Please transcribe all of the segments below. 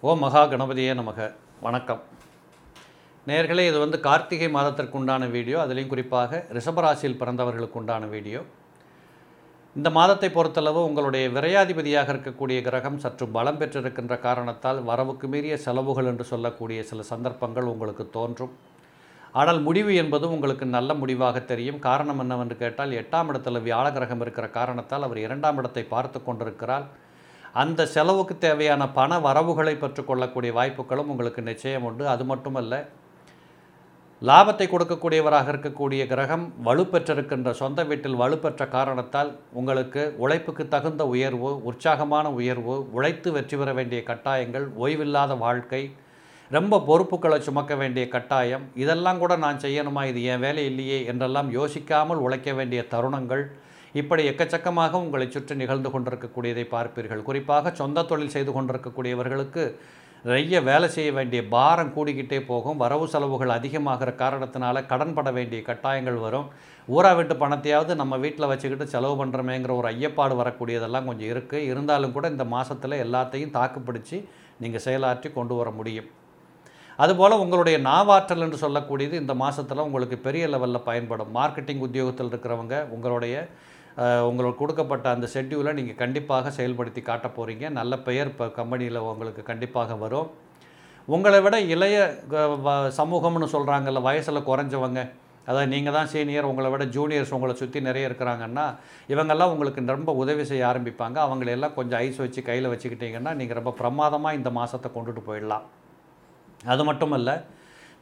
ஓ மகா கணபதியே நமக. வணக்கம். நேர்களே இது வந்து கார்த்திகை மாதத்திற்கு உண்டான வீடியோ. அதுலேயும் குறிப்பாக ரிஷபராசியில் பிறந்தவர்களுக்கு உண்டான வீடியோ. இந்த மாதத்தை பொறுத்தளவு உங்களுடைய விரையாதிபதியாக இருக்கக்கூடிய கிரகம் சற்று பலம் பெற்றிருக்கின்ற காரணத்தால் வரவுக்கு மீறிய செலவுகள் என்று சொல்லக்கூடிய சில சந்தர்ப்பங்கள் உங்களுக்கு தோன்றும். ஆனால் முடிவு என்பது உங்களுக்கு நல்ல முடிவாக தெரியும். காரணம் என்னவென்று கேட்டால் எட்டாம் இடத்துல வியாழ கிரகம் இருக்கிற காரணத்தால் அவர் இரண்டாம் இடத்தை பார்த்து கொண்டிருக்கிறார். அந்த செலவுக்கு தேவையான பண வரவுகளை பெற்றுக்கொள்ளக்கூடிய வாய்ப்புகளும் உங்களுக்கு நிச்சயம் உண்டு. அது மட்டுமல்ல லாபத்தை கொடுக்கக்கூடியவராக இருக்கக்கூடிய கிரகம் வலுப்பெற்றிருக்கின்ற சொந்த வீட்டில் வலுப்பெற்ற காரணத்தால் உங்களுக்கு உழைப்புக்கு தகுந்த உயர்வு உற்சாகமான உயர்வு உழைத்து வெற்றி பெற வேண்டிய கட்டாயங்கள் ஓய்வில்லாத வாழ்க்கை ரொம்ப பொறுப்புகளை சுமக்க வேண்டிய கட்டாயம். இதெல்லாம் கூட நான் செய்யணுமா? இது என் வேலை இல்லையே? என்றெல்லாம் யோசிக்காமல் உழைக்க வேண்டிய தருணங்கள். இப்படி எக்கச்சக்கமாக உங்களை சுற்றி நிகழ்ந்து கொண்டிருக்கக்கூடியதை பார்ப்பீர்கள். குறிப்பாக சொந்த தொழில் செய்து கொண்டிருக்கக்கூடியவர்களுக்கு நிறைய வேலை செய்ய வேண்டிய பாரம் கூடிக்கிட்டே போகும். வரவு செலவுகள் அதிகமாகிற காரணத்தினால கடன் பட வேண்டிய கட்டாயங்கள் வரும். ஊரா வீட்டு பணத்தையாவது நம்ம வீட்டில் வச்சுக்கிட்டு செலவு பண்ணுறமேங்கிற ஒரு ஐயப்பாடு வரக்கூடியதெல்லாம் கொஞ்சம் இருக்குது இருந்தாலும் கூட இந்த மாதத்தில் எல்லாத்தையும் தாக்குப்பிடிச்சு நீங்கள் செயலாற்றி கொண்டு வர முடியும். அதுபோல் உங்களுடைய நாவாற்றல் என்று சொல்லக்கூடியது இந்த மாதத்தில் உங்களுக்கு பெரிய லெவலில் பயன்படும். மார்க்கெட்டிங் உத்தியோகத்தில் இருக்கிறவங்க உங்களுடைய உங்களுக்கு கொடுக்கப்பட்ட அந்த ஷெட்யூலை நீங்கள் கண்டிப்பாக செயல்படுத்தி காட்ட போகிறீங்க நல்ல பெயர் இப்போ கம்பெனியில் உங்களுக்கு கண்டிப்பாக வரும். உங்களை விட இளைய சமூகம்னு சொல்கிறாங்கல்ல வயசில் குறைஞ்சவங்க அதாவது நீங்கள் தான் சீனியர் உங்களை விட ஜூனியர்ஸ் உங்களை சுற்றி நிறைய இருக்கிறாங்கன்னா இவங்கெல்லாம் உங்களுக்கு ரொம்ப உதவி செய்ய ஆரம்பிப்பாங்க. அவங்களெல்லாம் கொஞ்சம் ஐஸ் வச்சு கையில் வச்சுக்கிட்டிங்கன்னா நீங்கள் ரொம்ப பிரமாதமாக இந்த மாதத்தை கொண்டுட்டு போயிடலாம். அது மட்டும் இல்லை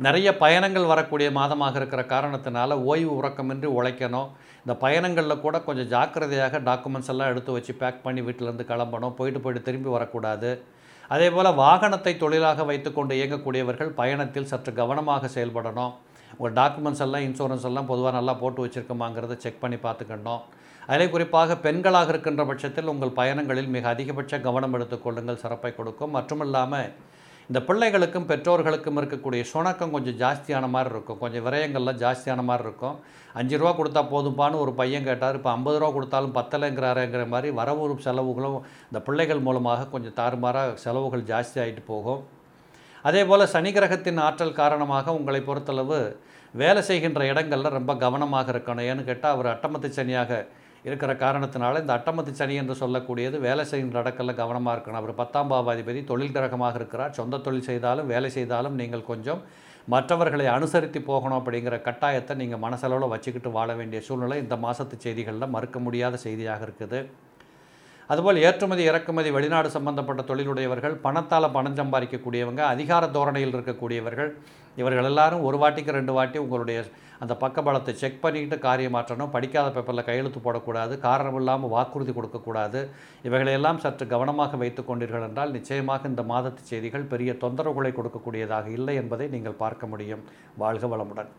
நிறைய பயணங்கள் வரக்கூடிய மாதமாக இருக்கிற காரணத்தினால ஓய்வு உறக்கமின்றி உழைக்கணும். இந்த பயணங்களில் கூட கொஞ்சம் ஜாக்கிரதையாக டாக்குமெண்ட்ஸ் எல்லாம் எடுத்து வச்சு பேக் பண்ணி வீட்டிலேருந்து கிளம்பணும். போயிட்டு போயிட்டு திரும்பி வரக்கூடாது. அதே போல் வாகனத்தை தொழிலாக வைத்துக்கொண்டு இயங்கக்கூடியவர்கள் பயணத்தில் சற்று கவனமாக செயல்படணும். உங்கள் டாக்குமெண்ட்ஸ் எல்லாம் இன்சூரன்ஸ் எல்லாம் பொதுவாக நல்லா போட்டு வச்சுருக்கோமாங்கிறத செக் பண்ணி பார்த்துக்கணும். அதிலே குறிப்பாக பெண்களாக இருக்கின்ற பட்சத்தில் உங்கள் பயணங்களில் மிக அதிகபட்ச கவனம் எடுத்துக்கொள்ளுங்கள் சிறப்பை கொடுக்கும். மற்றும் இல்லாமல் இந்த பிள்ளைகளுக்கும் பெற்றோர்களுக்கும் இருக்கக்கூடிய சுணக்கம் கொஞ்சம் ஜாஸ்தியான மாதிரி இருக்கும். கொஞ்சம் விரயங்கள்லாம் ஜாஸ்தியான மாதிரி இருக்கும். அஞ்சு ரூபா கொடுத்தா போதும்பான்னு ஒரு பையன் கேட்டார். இப்போ ஐம்பது ரூபா கொடுத்தாலும் பத்தலைங்கிறாருங்கிற மாதிரி வரவு செலவுகளும் இந்த பிள்ளைகள் மூலமாக கொஞ்சம் தாறுமாறாக செலவுகள் ஜாஸ்தி ஆகிட்டு போகும். அதே போல் சனி கிரகத்தின் ஆற்றல் காரணமாக உங்களை பொறுத்தளவு வேலை செய்கின்ற இடங்களில் ரொம்ப கவனமாக இருக்கணும். ஏன்னு கேட்டால் அவர் அட்டமத்து சனியாக இருக்கிற காரணத்தினால இந்த அட்டமத்து சனி என்று சொல்லக்கூடியது வேலை செய்கின்ற இடங்களில் கவனமாக இருக்கணும். அவர் பத்தாம் பாவாதிபதி தொழில் கிரகமாக இருக்கிறார். சொந்த தொழில் செய்தாலும் வேலை செய்தாலும் நீங்கள் கொஞ்சம் மற்றவர்களை அனுசரித்து போகணும் அப்படிங்கிற கட்டாயத்தை நீங்கள் மனசளவில் வச்சுக்கிட்டு வாழ வேண்டிய சூழ்நிலை இந்த மாதத்து செய்திகளில் மறுக்க முடியாத செய்தியாக இருக்குது. அதுபோல் ஏற்றுமதி இறக்குமதி வெளிநாடு சம்பந்தப்பட்ட தொழிலுடையவர்கள் பணத்தால் பணம் சம்பாதிக்கக்கூடியவங்க அதிகார தோரணையில் இருக்கக்கூடியவர்கள் இவர்கள் எல்லாரும் ஒரு வாட்டிக்கு ரெண்டு வாட்டி உங்களுடைய அந்த பக்கபலத்தை செக் பண்ணிக்கிட்டு காரியம் மாற்றணும். படிக்காத பேப்பரில் கையெழுத்து போடக்கூடாது. காரணம் இல்லாமல் வாக்குறுதி கொடுக்கக்கூடாது. இவைகளையெல்லாம் சற்று கவனமாக வைத்து கொண்டீர்கள் என்றால் நிச்சயமாக இந்த மாதத்து செய்திகள் பெரிய தொந்தரவுகளை கொடுக்கக்கூடியதாக இல்லை என்பதை நீங்கள் பார்க்க முடியும். வாழ்க வளமுடன்.